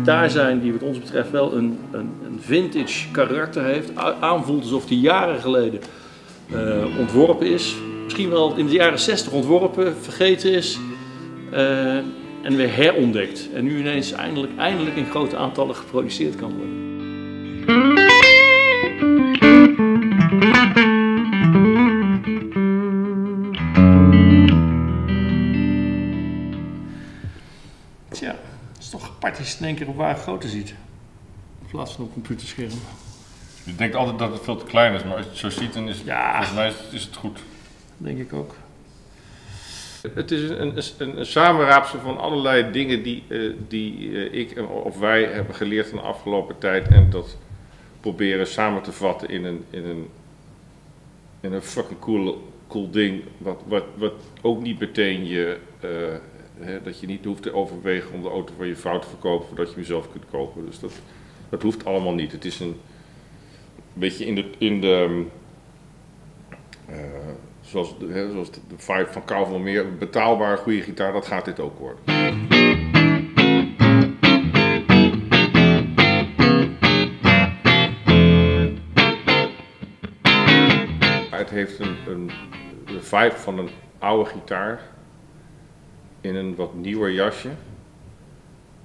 Gitaar zijn die wat ons betreft wel een, een, een vintage karakter heeft. Aanvoelt alsof die jaren geleden eh, ontworpen is. Misschien wel in de jaren 60 ontworpen, vergeten is. eh, en weer herontdekt. En nu ineens eindelijk, eindelijk in grote aantallen geproduceerd kan worden. Het in één keer op waar groter ziet. In plaats van op computerscherm. Je denkt altijd dat het veel te klein is, maar als je het zo ziet, dan is het, Ja. volgens mij is het, is het goed. Denk ik ook. Het is een, een, een samenraapsel van allerlei dingen die, eh, die eh, ik en- of wij hebben geleerd in de afgelopen tijd. En dat proberen samen te vatten in een, in een, in een fucking cool, cool ding. Wat, wat, wat ook niet meteen je, eh, dat je niet hoeft te overwegen om de auto van je vrouw te verkopen voordat je hem zelf kunt kopen. Dus dat, dat hoeft allemaal niet. Het is een beetje in de, in de eh, zoals, de, hè, zoals de, vibe van van Meer, een betaalbare goede gitaar, dat gaat dit ook worden. Het heeft een, een de vibe van een oude gitaar in een wat nieuwer jasje.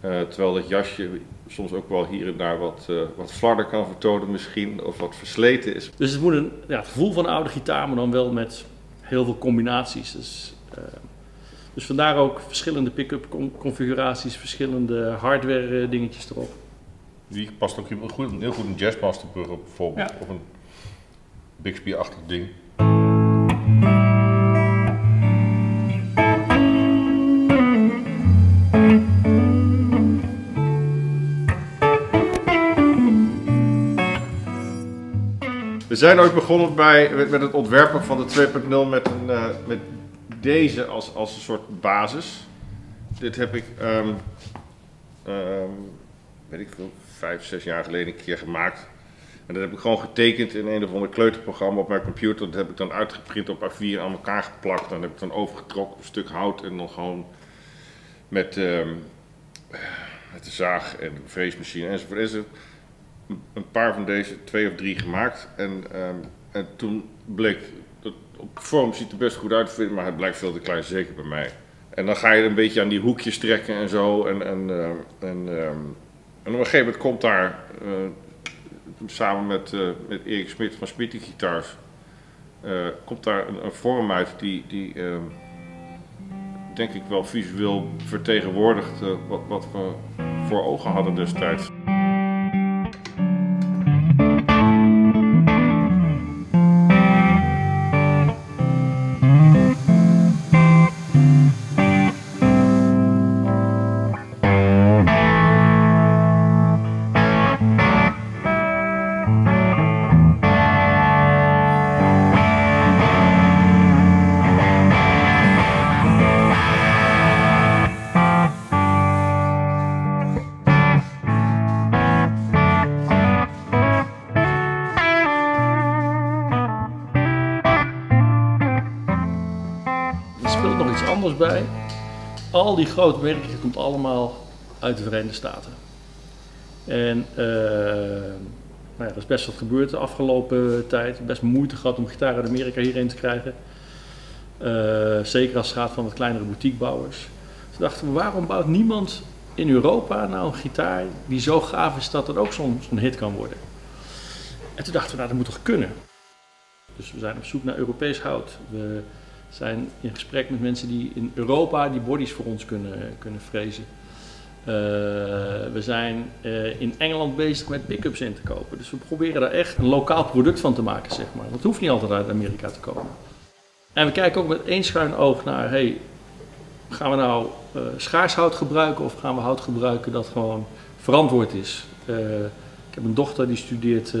Eh, terwijl dat jasje soms ook wel hier en daar wat, eh wat flarden kan vertonen misschien, of wat versleten is. Dus het moet een, ja, het gevoel van een oude gitaar, maar dan wel met heel veel combinaties. Dus, eh, dus vandaar ook verschillende pick-up con- configuraties, verschillende hardware dingetjes erop. Die past ook heel goed, heel goed een Jazzmaster op bijvoorbeeld. Ja. Of een Bixby-achtig ding. Zijn ooit begonnen bij, met, het ontwerpen van de 2.0 met, een, eh, met deze als, als een soort basis. Dit heb ik, ehm, ehm, weet ik veel, vijf, zes jaar geleden een keer gemaakt. En dat heb ik gewoon getekend in een of ander kleuterprogramma op mijn computer. Dat heb ik dan uitgeprint op A4 aan elkaar geplakt. Dan heb ik dan overgetrokken op een stuk hout en dan gewoon met, ehm, met de zaag en de freesmachine enzovoort een paar van deze, twee of drie gemaakt. En, ehm, en toen bleek, dat op vorm ziet er best goed uit, maar het blijkt veel te klein, zeker bij mij. En dan ga je een beetje aan die hoekjes trekken en zo. En, en, ehm, en, ehm, en op een gegeven moment komt daar, eh, samen met, eh, met Erik Smit van Smitty Guitars, eh, komt daar een, een vorm uit die, die denk ik wel visueel vertegenwoordigt wat, wat we voor ogen hadden destijds. Al die grote merken komt allemaal uit de Verenigde Staten. En eh, nou ja, er is best wat gebeurd de afgelopen tijd. Best moeite gehad om gitaar uit Amerika hierheen te krijgen. Eh, zeker als het gaat van wat kleinere boutiquebouwers. Dus dachten we, waarom bouwt niemand in Europa nou een gitaar die zo gaaf is dat het ook zo'n zo'n hit kan worden? En toen dachten we, nou dat moet toch kunnen? Dus we zijn op zoek naar Europees hout. We zijn in gesprek met mensen die in Europa die bodies voor ons kunnen, kunnen frezen. Eh, we zijn eh, in Engeland bezig met pick-ups in te kopen. Dus we proberen daar echt een lokaal product van te maken, zeg maar. Het hoeft niet altijd uit Amerika te komen. En we kijken ook met één schuin oog naar, hey, gaan we nou eh schaars hout gebruiken of gaan we hout gebruiken dat gewoon verantwoord is? Ik heb een dochter die studeert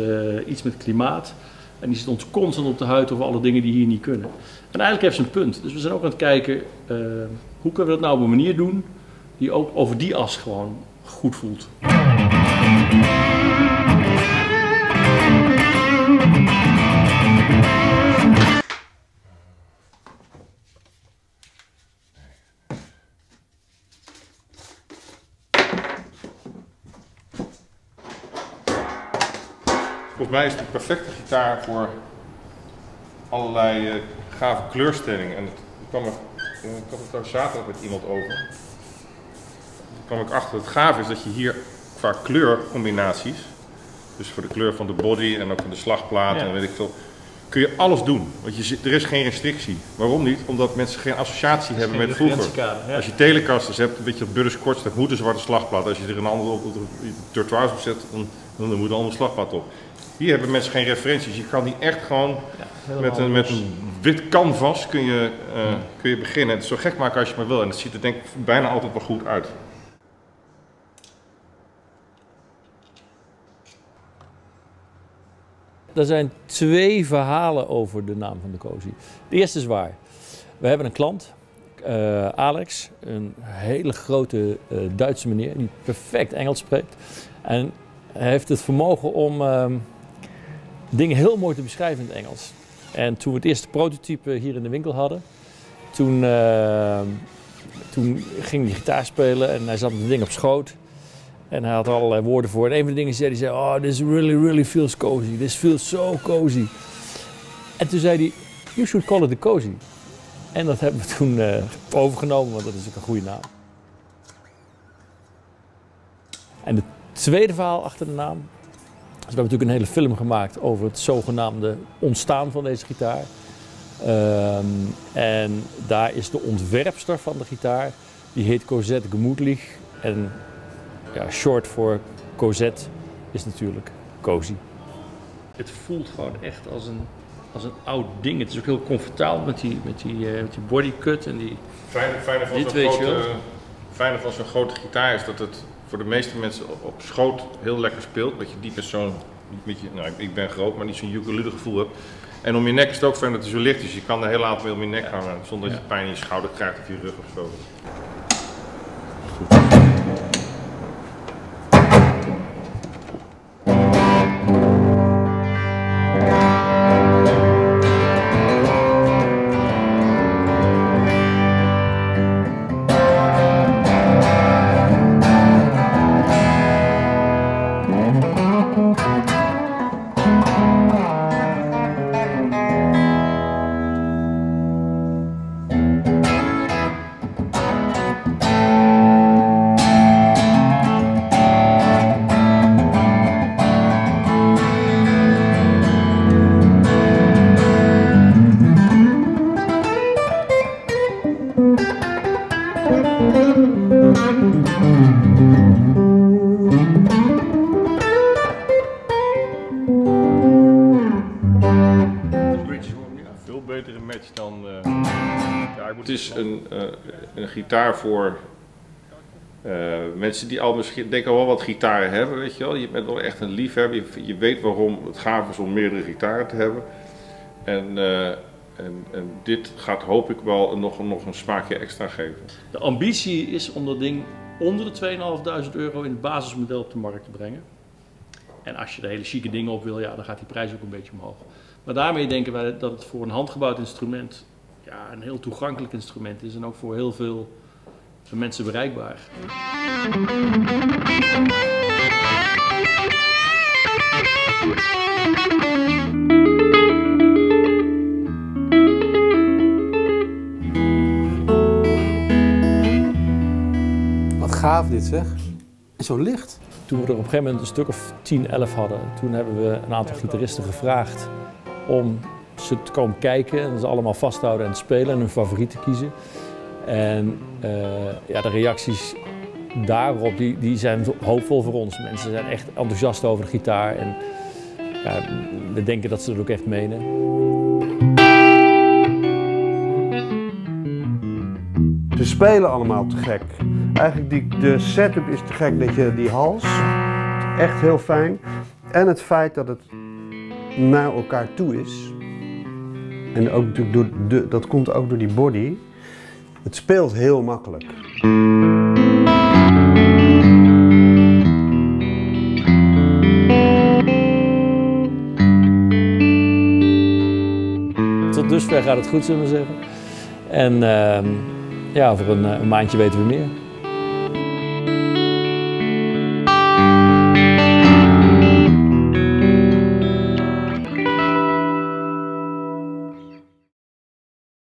iets met klimaat. En die zit ons constant op de huid over alle dingen die hier niet kunnen. En eigenlijk heeft ze een punt. Dus we zijn ook aan het kijken, eh, hoe kunnen we dat nou op een manier doen die ook over die as gewoon goed voelt. Mij is het de perfecte gitaar voor allerlei eh, gave kleurstellingen. En ik, kwam er, eh, ik had het daar zaterdag met iemand over. Toen kwam ik achter, het gaaf is dat je hier qua kleurcombinaties, dus voor de kleur van de body en ook van de slagplaat Ja. en weet ik veel, kun je alles doen. Want je, er is geen restrictie. Waarom niet? Omdat mensen geen associatie hebben met vroeger. ja. Als je telecasters hebt, een beetje Burris Korts, dat moet een zwarte slagplaat. Als je er een andere op, op trottoirs op zet, dan, dan moet een andere slagplaat op. Hier hebben mensen geen referenties. Je kan die echt gewoon met een, met een wit canvas kun je, eh, kun je beginnen. Het is zo gek maken als je maar wil. En het ziet er denk ik bijna altijd wel goed uit. Er zijn twee verhalen over de naam van de Cozy. De eerste is waar. We hebben een klant, eh, Alex, een hele grote eh, Duitse meneer die perfect Engels spreekt. En hij heeft het vermogen om ehm, dingen heel mooi te beschrijven in het Engels. En toen we het eerste prototype hier in de winkel hadden, toen, ehm, toen ging hij gitaar spelen en hij zat met het ding op schoot. En hij had er allerlei woorden voor. En een van de dingen zei hij, zei, oh, this really, really feels cozy. This feels so cozy. En toen zei hij, you should call it a cozy. En dat hebben we toen eh, overgenomen, want dat is ook een goede naam. En het tweede verhaal achter de naam. Dus we hebben natuurlijk een hele film gemaakt over het zogenaamde ontstaan van deze gitaar. Ehm, en daar is de ontwerpster van de gitaar, die heet Cosette Gemoedlich. En ja, short voor Cosette is natuurlijk cozy. Het voelt gewoon echt als een, als een oud ding. Het is ook heel comfortabel met die, met die, eh, met die bodycut en die... Fijne, fijne, van Dit zo'n weet je grote, wel. fijne van zo'n grote gitaar is dat het voor de meeste mensen op, op schoot heel lekker speelt. Dat je die persoon, niet met je, nou ik, ik ben groot, maar niet zo'n ukulele gevoel hebt. En om je nek is het ook fijn dat hij zo licht is. Je kan de hele avond mee om je nek hangen zonder dat je pijn in je schouder krijgt of je rug of zo. Veel betere match dan. eh, het is een, eh, een gitaar voor eh, mensen die al misschien denken al wel wat gitaren hebben, weet je wel. Je bent wel echt een liefhebber. Je, je weet waarom het gaaf is om meerdere gitaren te hebben. En, en, en dit gaat hoop ik wel nog, nog een smaakje extra geven. De ambitie is om dat ding onder de 2.500 euro in het basismodel op de markt te brengen. En als je de hele chique dingen op wil, ja, dan gaat die prijs ook een beetje omhoog. Maar daarmee denken wij dat het voor een handgebouwd instrument ja, een heel toegankelijk instrument is en ook voor heel veel mensen bereikbaar. Dit zeg. En zo licht. Toen we er op een gegeven moment een stuk of 10, 11 hadden, toen hebben we een aantal gitaristen gevraagd om ze te komen kijken en ze allemaal vasthouden en spelen en hun favoriet te kiezen. En eh, ja, de reacties daarop die, die zijn hoopvol voor ons. Mensen zijn echt enthousiast over de gitaar en we denken dat ze dat ook echt menen. Ze spelen allemaal te gek. Eigenlijk die, de setup is te gek. Dat je die hals, echt heel fijn. En het feit dat het naar elkaar toe is. En ook door de, dat komt ook door die body. Het speelt heel makkelijk. Tot dusver gaat het goed, zullen we zeggen. En ehm, ja, voor eh, een maandje weten we meer.